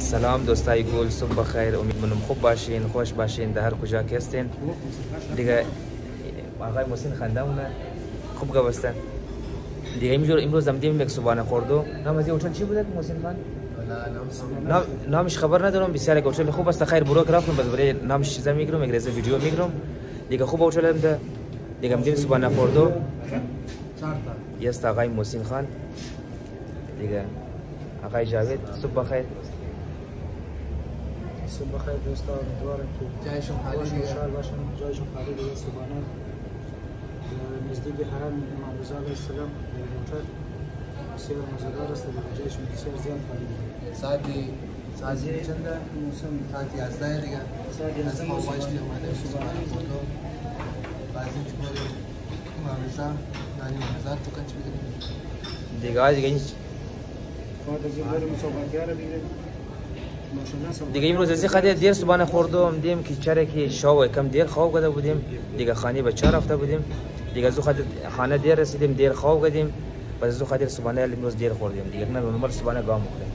سلام دوستای گل صبح بخیر امید منم خوب باشین خوش باشین در هر کجا که هستین دیگه آقای محسن خندمونه خوب گوستن دیگه امروز امروز هم دیم یک صبحانه خوردو نام از هتل چی بوده محسن خان نام نامش خبر ندارم بسیار یک خوب است خیر بروک رفتم بس برای نامش چیزا میگرم یک رزه ویدیو میگیرم دیگه خوب هتل هم ده دیگه هم دیم صبحانه خوردو یست آقای محسن خان دیگه آقای جاوید صبح بخیر صبح بخیر دوستا امیدوارم که جایشون خالی خوشحال باشن جایشون خالی دیگه صبحانه نزدیک حرم امام رضا علیه السلام موتر بسیار مزدار است دیگه جایشون بسیار زیاد خالی دیگه ساعت چند موسم ساعت 11 دیگه ساعت 11 بعضی امام یعنی مزار تو کنچ دیگه آج گنج زبر دیگه امروز از قدر دیر صبحانه خوردم دیم که چرا که شاو کم دیر خواب کرده بودیم دیگه خانه به چهار رفته بودیم دیگه از خانه دیر رسیدیم دیر خواب کردیم و از خاطر صبحانه امروز دیر خوردیم دیگه نه نورمال صبحانه گام خوردیم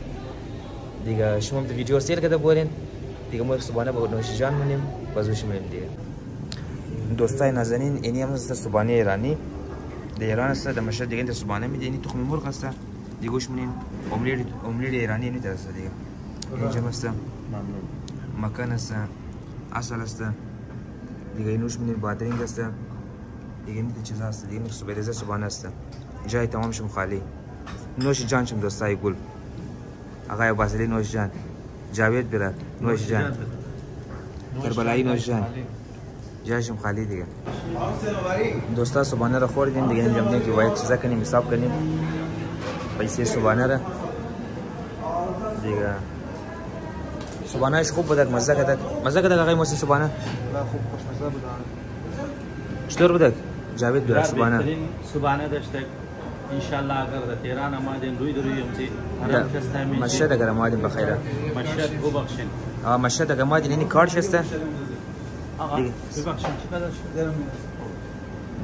دیگه شما هم ویدیو سیر کرده بودین دیگه ما صبحانه به نوش جان مونیم و زوش میریم دیگه دوستای نازنین اینی هم است صبحانه ایرانی د ایران سره د مشر دیگه د صبحانه میدینی تخم مرغ است دیگه وش مونین اوملیټ اوملیټ ایرانی نه درسته دیگه incemesi, makarnası, asalası, دیگه نوش میدین بادرینگ است دیگه میدین چیز هست دیگه میدین سبیدزه صبحانه است جای تمام شم خالی نوش جان شم دوستای گل آقای باسلی نوش جان جاوید برا نوش جان کربلایی نوش جان جای شم خالی دیگه دوستا صبحانه را خوردیم دیگه انجام دیم که باید چیزا کنیم حساب کنیم پیسې صبحانه را دیگه اش خوب بودک مزه کدک مزه کدک آقای موسی صبحانه خوب خوشمزه بود چطور بودک جاوید دور صبحانه صبحانه داشته، ان شاء الله اگر د تهران دین دوی دوی یم چې هر کس ته می مشهد اگر امادین بخیره مشهد او بخشین ها مشهد اگر امادین یعنی کار شسته آقا ببخشید چقدر شده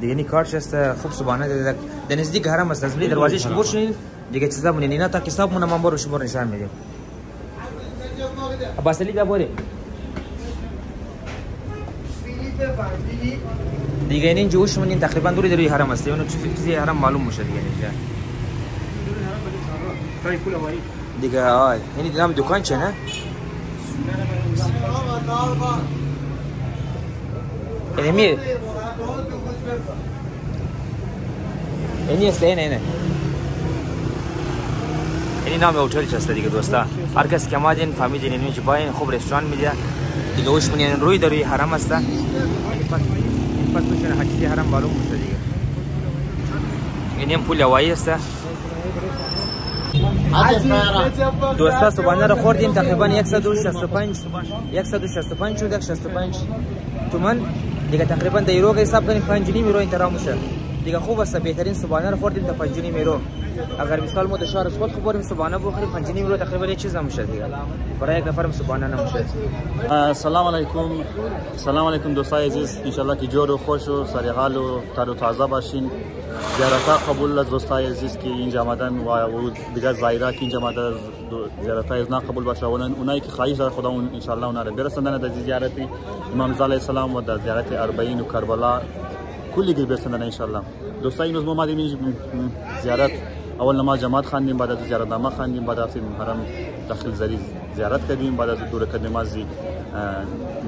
دیگه نی یعنی کار شسته خوب صبحانه دیدک دنزدیک حرم است از بلی دروازه شمور شین دیگه چیزه مونین یعنی نه تا کتاب مون نمبر شمور نشان میدیم Abbasalig نبره دیگه این اینجا من منین تقریبا دوری دروی حرم است. اونو چی چیزی حرم معلوم میشه دیگه اینجا دیگه آی یعنی دینام دکان چه نه؟ یعنی میر یعنی است اینه اینه İnan ve otel içerisindeki dostlar. Herkes Kemal Din, Fami Din, İlmi Cibayin, Hub Restoran Medya. Doğuş Münyanın Rui da Rui Haram hasta. İlpat Kuşan Hakiki Haram Balum Mustadiki. İnim Pulya Vayi hasta. دوستا صبحانه را خوردیم تقریبا 165 165 چود 165 تومن دیگه تقریبا د یورو حساب کنیم 5 نیم یورو انترام میشه دیگه خوب است بهترین صبحانه را خوردیم تا 5 نیم یورو اگر مثال ما دشار از خود خوب باریم صبحانه بخوریم پنج نیم رو تقریبا یه چیز نمیشه دیگه برای یک نفر صبحانه نمیشه سلام علیکم سلام علیکم دوستای عزیز ان که جور و خوش و سر حال و تر و تازه باشین زیارت قبول از دوستای عزیز که اینجا آمدن و دیگه زایرا که اینجا آمده زیارت های ازنا قبول باشه و اونایی که خواهش داره خدا ان شاء الله اونها رو برسندن در زیارت امام زاله السلام و در زیارت اربعین و کربلا کلی گیر برسندن ان شاء الله دوستای امروز ما اومدیم زیارت اول نماز جماعت خواندیم بعد از او زیارتنامه خواندیم بعد رفتیم حرم داخل زری زیارت کردیم بعد از او دو رکعت نمازی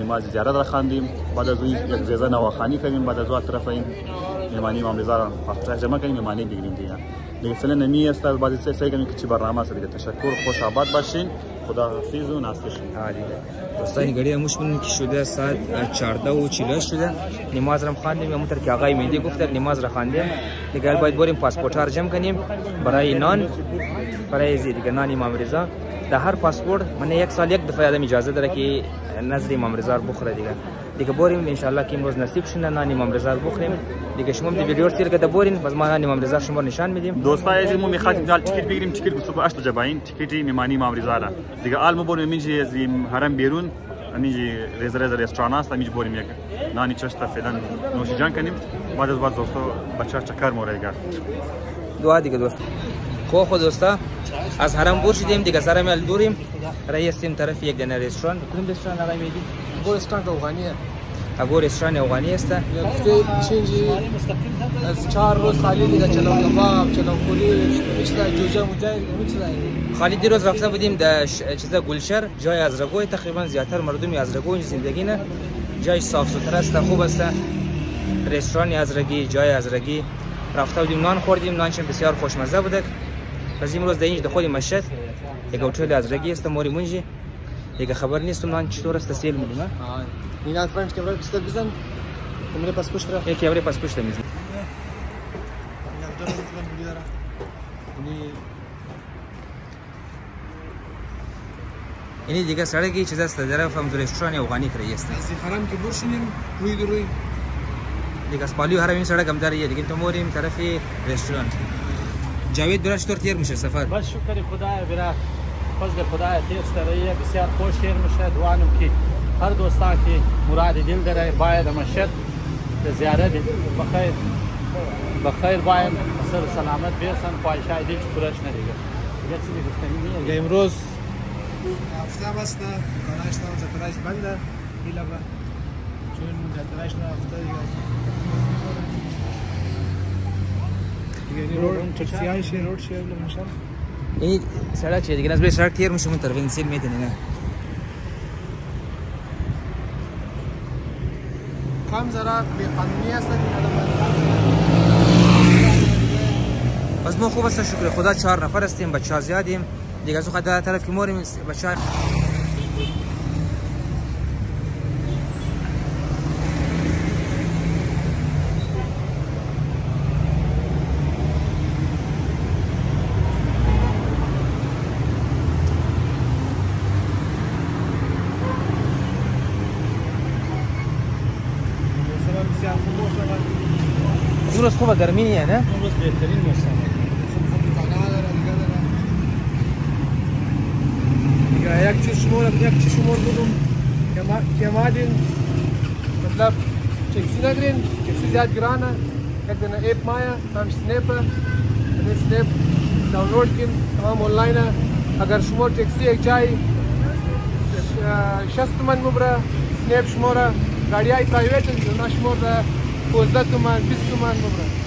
نماز زیارت را خواندیم بعد از او یک جزا نواخانی کردیم بعد از او طرفین مهمانی معامله‌زا را پخش جمع کردیم مهمانی بگیریم دیگه دیگه فعلا نمی است بعد از سعی کنیم که چی برنامه است دیگه تشکر خوش آباد باشین خداحافظ و نسته شد عالی دوستانی گری هموش بودن که شده ساعت 14 و 40 شده نماز را خواندیم همونطور که آقای مهدی گفتن نماز را خواندیم دیگه باید بریم پاسپورت ها جمع کنیم برای نان برای دیگه نان امام رضا در هر پاسپورت من یک سال یک دفعه آدم اجازه داره که نظر امام رضا رو بخوره دیگه دیگه بریم ان شاء الله که امروز نصیب شونه نان امام رضا رو بخوریم دیگه شما هم ویدیو سیر که برین باز ما نان امام رضا شما نشان میدیم دوستا عزیز مو میخواستیم دال تیکت بگیریم تیکت صبح 8 جباین تیکت میمانی امام رضا دیگه آل برویم اینجی از حرم بیرون اینجی ریز ریز ریز چانه است اینجی بونیم یک نانی چشتا فیلن نوشی جان کنیم بعد از بعد دوستو بچه چکر مو گرد دعا دیگه دوست خو خو دوستا از حرم بور شدیم دیگه سر دوریم رئیس تیم طرف یک دنه ریسترون کنیم ریسترون میدی؟ میدیم بور استرانگ اوغانیه اگر اسران اوغانی است از چهار روز خالی دیگه چلو کباب چلو جوجه خالی دیروز رفته بودیم در چیز گلشر جای از رگوی تقریبا زیادتر مردمی از رگوی زندگی نه جای صاف سوتر است خوب است رستوران از رگی جای از رگی رفته بودیم نان خوردیم نان چند بسیار خوشمزه بوده پس روز در در خود مشت یک از رگی است موری منجی Ega haberiniz çorasta sevindim ha? Nina French kemre kısa bizden. Kemre pas kuştra. E kemre pas kuştra bizden. یعنی دیگه سړی کې چې تاسو دره فهم د رېسټورانټ یو غني کړی یاست تاسو حرام کې ګور شنیم روی دروي دیگه سپالیو حرام یې سړی کمداري یې لیکن تمورې هم طرفې رېسټورانټ جاوید درش تور تیر مشه سفر بس شکر خدای برا سپس گر خدای تیغ سرایه بسیار خوش تیر میشه دوانم که هر دوستان که مراد دل داره باید مشد زیارت بخیر بخیر باید سر سلامت برسن خواهشای دل چپورش ندیگر دیگه چیزی گفتنی نیه امروز هفته است کارش تام زتراش بنده بیلبه چون زتراش نه هفته دیگه یعنی روڈ چرسیای شی روڈ شی بلا مشان این یعنی سرک چې دیګ نزبه سرک تیر میشه مون ترونسیل میته نه کم ذره بس ما خوب است شکر خدا چهار نفر استیم بچه ها زیادیم دیگه از اون طرف که موریم بچه ها امروز خوبه گرمی نه امروز بهترین موسم یک چیز چشمون یک چیز شمار بودم که دین مطلب چکسی نگرین چکسی زیاد گرانه که دن ایپ مایا هم سنیپ این سنیپ داونلود کن تمام آنلاین اگر شمار تاکسی یک جای شست من مبره سنیپ شماره را گاڑی های پرایویت نشمار 15 تومان 20 تومان numara.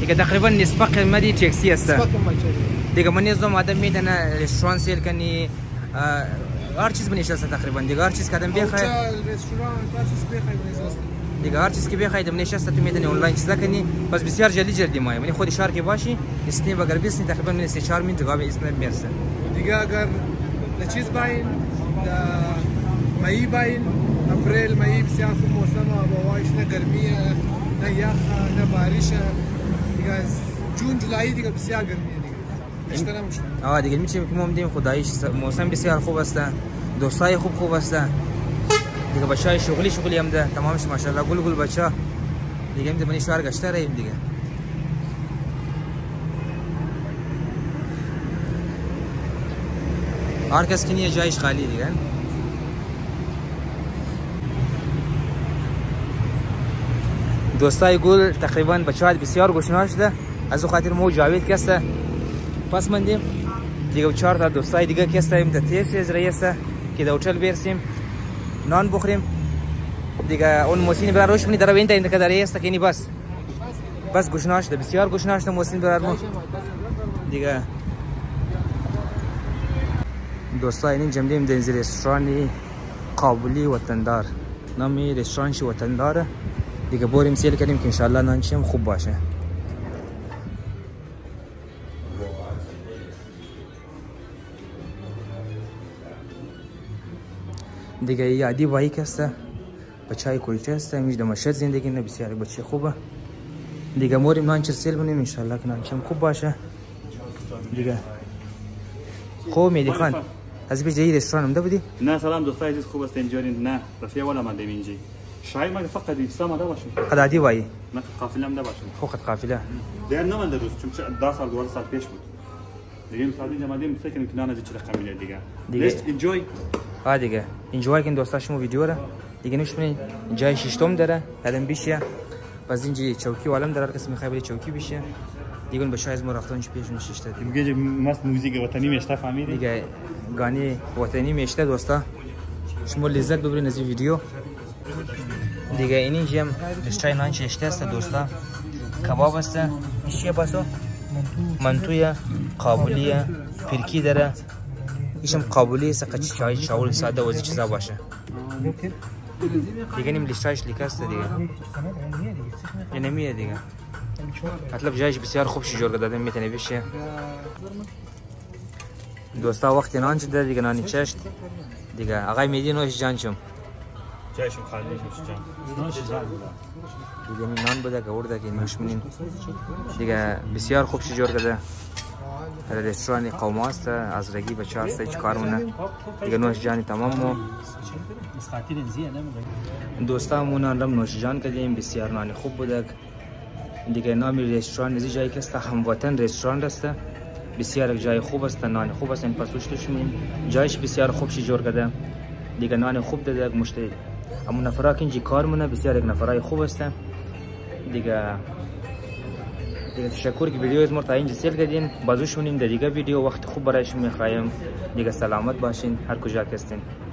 دیگه تقریبا نسبت قیمتی تاکسی است. نسبت قیمتی. دیگه من یه آدم میدانه رستوران سیر کنی هر چیز بنش است تقریبا دیگه هر چیز کدام بخوای رستوران هر چیز بخوای بنش است دیگه هر چیز که بخوای بنش است تو میدونی آنلاین چیز کنی بس بسیار جلی جلی ما یعنی خود شهر که باشی اسنی و غربی اسنی تقریبا من سه چهار مین جواب اسنی میرسه دیگه اگر چیز باین مئی باین اپریل مئی بسیار خوب موسم و هوایش نه گرمیه ne yaxa ne barışa. Digga جون جولای دیگه بسیار گرمی دیگه بیشتر نمیشه آه دیگه میشه که ما میدیم خداییش موسم بسیار خوب است دوستای خوب خوب است دیگه بچای شغلی شغلی هم ده تمامش ماشاءالله گل گل بچا دیگه هم من شهر گشته ریم دیگه هر کس که نیه جایش خالی دیگه دوستای گل تقریبا به شاید بسیار گشنا شده از او خاطر مو جاوید کسته پس مندیم دیگه چهار تا دوستای دیگه کستیم در تیز از رئیسه که در هتل برسیم نان بخوریم دیگه اون موسین برای روش کنی در این این که در رئیسه که بس بس گشنا شده بسیار گشنا شده موسین برای مو دیگه دوستای این جمعیم در رستورانی قابلی وطندار نامی رستوران شی وطنداره دیگه بریم سیل کردیم که انشالله نانچیم خوب باشه دیگه یه وای که است بچای کویچه است در مشهد زندگی نه بسیار بچه خوبه دیگه موریم نانچه سیل بنیم انشالله که نانچیم خوب باشه دیگه خوب میدی خان از بیش دیگه رستوران هم ده بودی؟ نه سلام دوستای عزیز خوب است اینجا نه رفیه والا من دیم شاعر مګ فقط اسلام دا باشه قد عادي وای مګ قافله مده باشه خو قد قافله لان نو مندروس چې دا سال دوه سال پیش بود دیم سال دیگه مدیم فکر میکنم از چه رقم میاد دیگه لیست انجوی ها دیگه انجوی کن دوستا شما ویدیو را دیگه نوش بینید جای ششتم داره هدم بیشه باز اینجا چوکی والم داره کسی میخوای بری چوکی بیشه دیگه اون بشه از ما رفتن پیش نشسته دیگه مست موزیک وطنی میشته فهمیدی دیگه گانی وطنی میشته دوستا شما لذت ببرین از این ویدیو دیگه اینی جیم دوستای نان ششته است دوستا کباب است چیه باسو منتوی قابلی پرکی داره ایشم قابلی است قچی چای شاول ساده وزی چیزا باشه دیگه نیم لیستایش لیکاست دیگه یه نمیه دیگه مطلب جایش بسیار خوب جور داده میتونه بشه دوستا وقتی نان چه دیگه نانی چشت دیگه آقای میدی نوش جانچم Cześć, kochany, musicie. دیگه نان بوده که ورده که مشمونین دیگه بسیار خوب شجور کرده رستوران قوم است از رگی به چهار سه چکار مونه دیگه نوش جانی تمام مو دوستامون هم نوش جان کردیم بسیار نان خوب بوده دیگه نام رستوران زی جایی که است هموطن رستوران است بسیار جای خوب است نان خوب است این پسوش کشمین جایش بسیار خوب شجور کرده دیگه نان خوب داده مشتری اما نفرها که اینجا کار مونه بسیار یک نفرای خوب هستن دیگه دیگه تشکر که ویدیو از ما تا اینجا سیل کردین بازوش مونیم در دیگه ویدیو وقت خوب برای شما میخوایم دیگه سلامت باشین هر کجا که